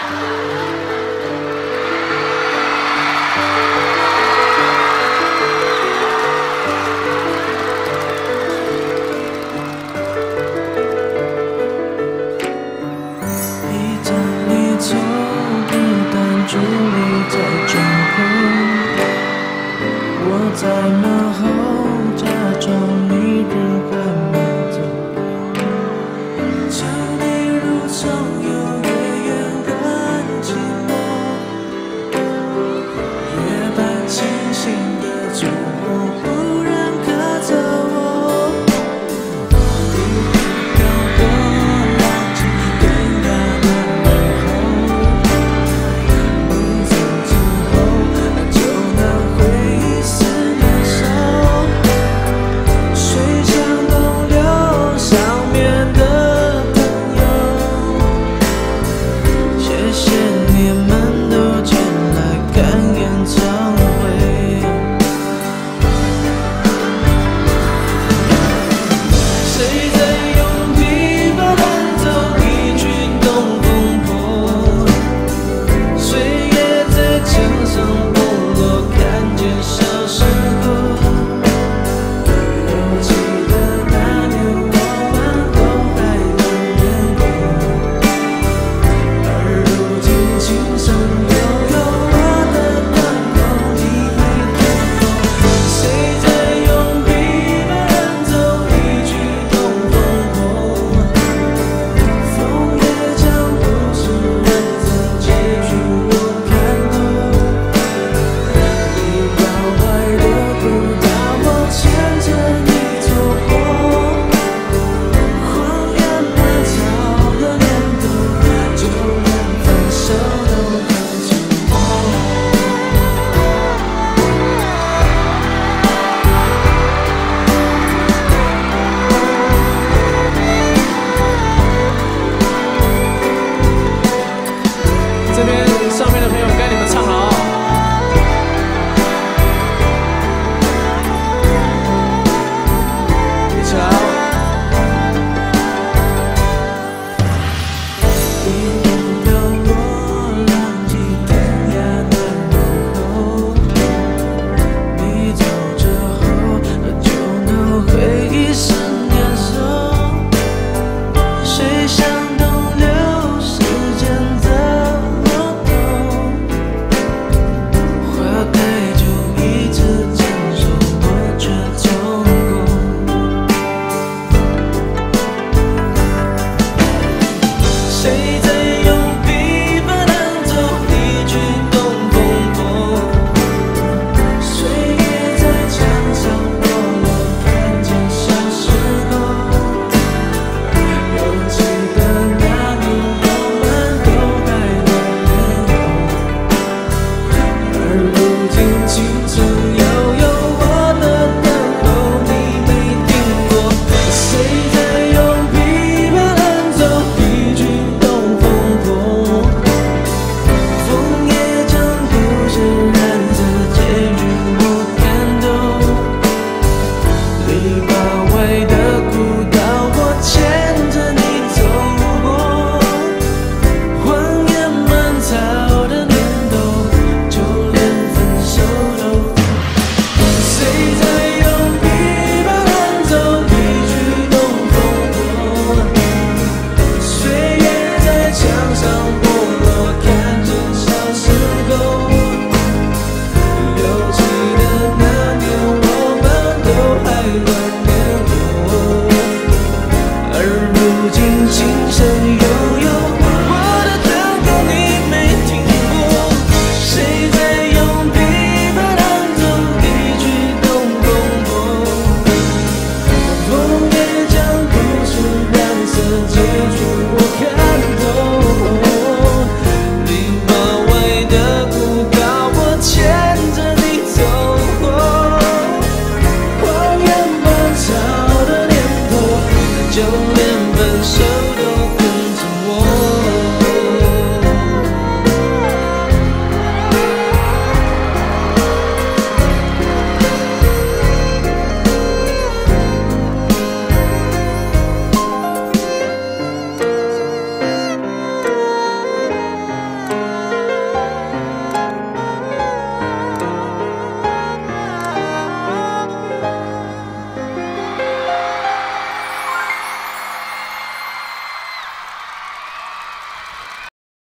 Bye.